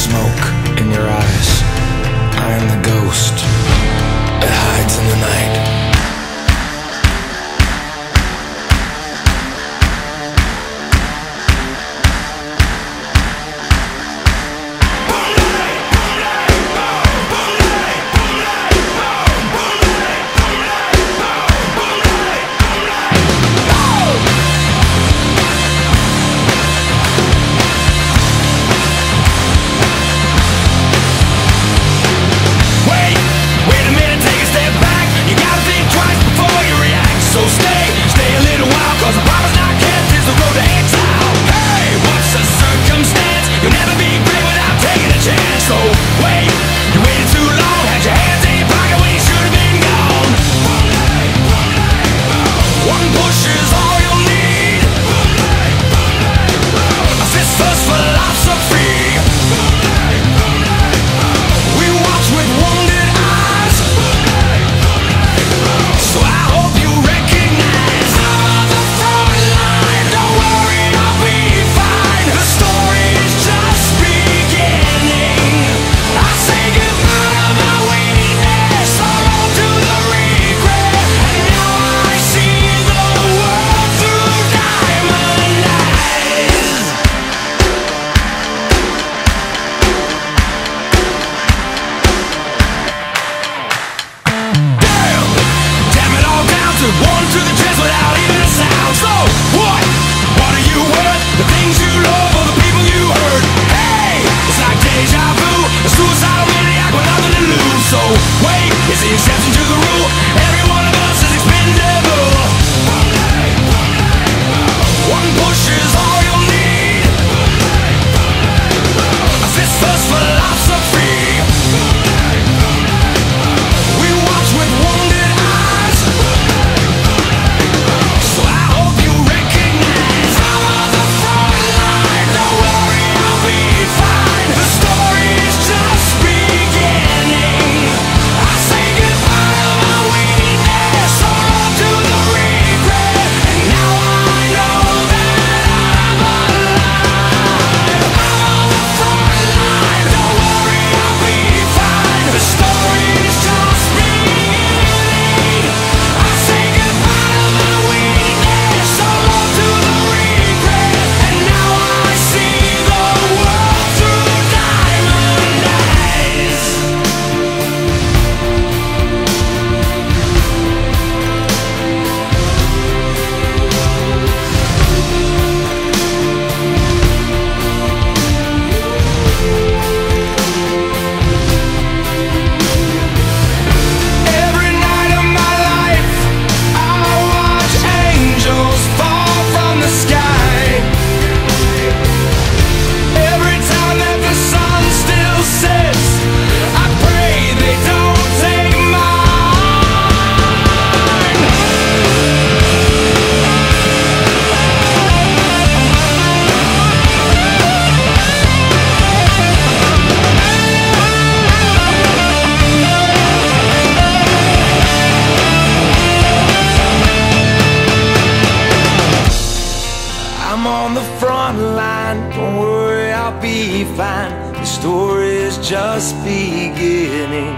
smoke in your eyes. I am the ghost that hides in the night. It's the exception to the rule on the front line. Don't worry, I'll be fine. The story's just beginning.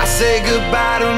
I say goodbye to